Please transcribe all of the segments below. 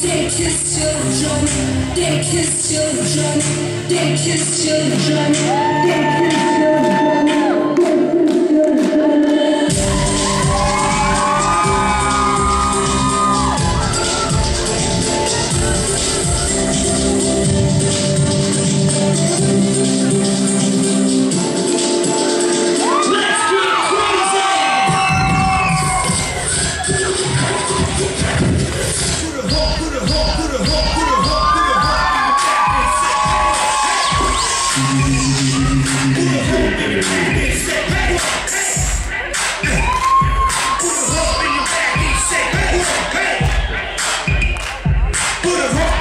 Take his children, take his children, take his children,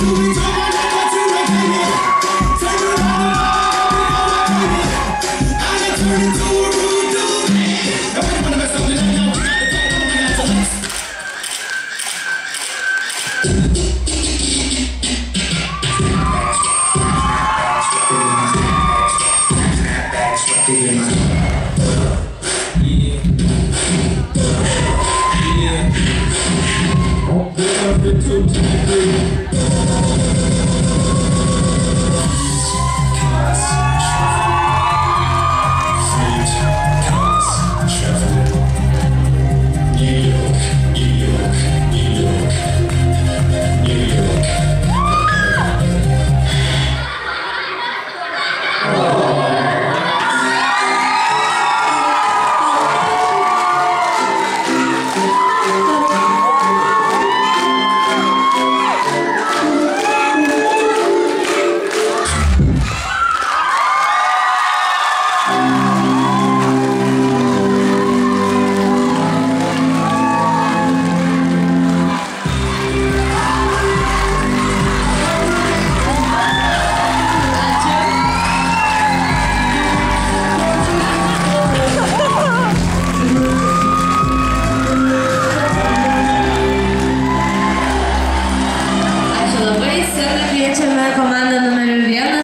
Yeah.